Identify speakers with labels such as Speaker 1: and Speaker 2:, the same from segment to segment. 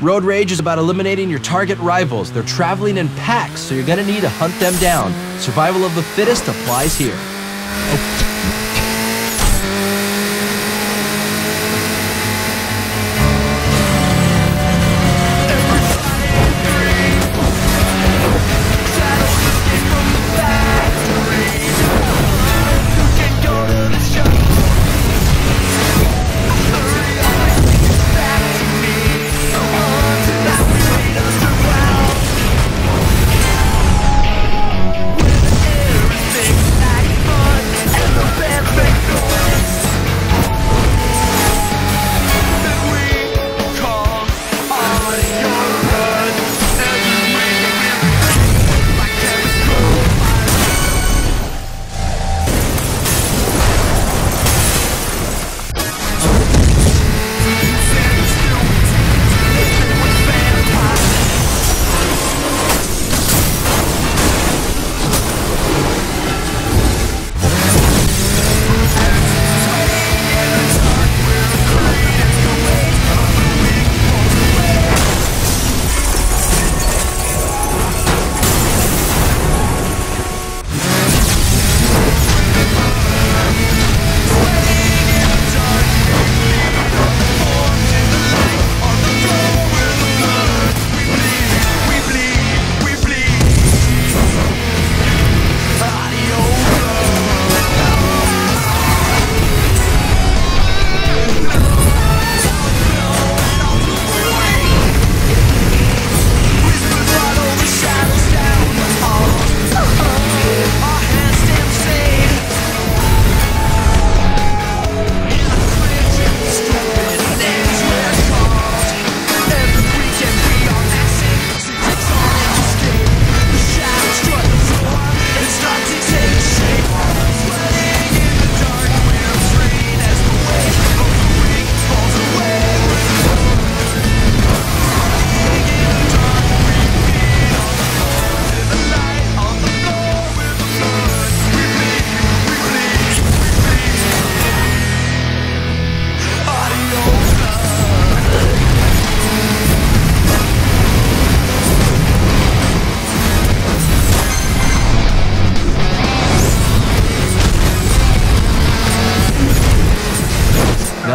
Speaker 1: Road Rage is about eliminating your target rivals. They're traveling in packs, so you're gonna need to hunt them down. Survival of the fittest applies here.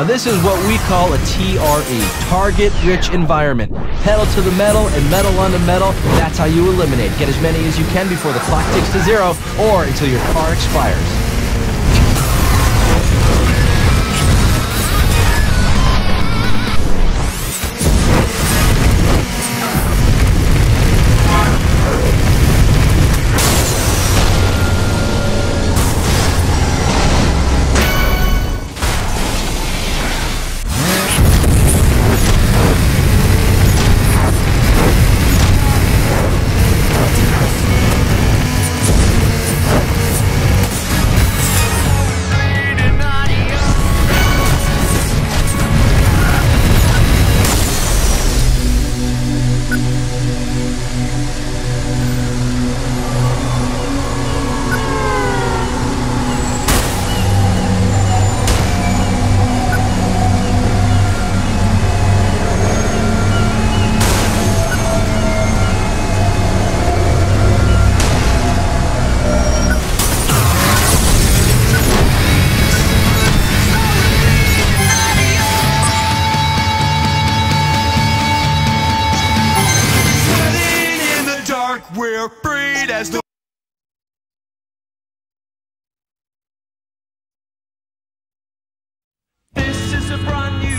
Speaker 1: Now this is what we call a TRE, target rich environment. Pedal to the metal and metal onto metal, that's how you eliminate. Get as many as you can before the clock ticks to zero or until your car expires.
Speaker 2: We're the This is a brand new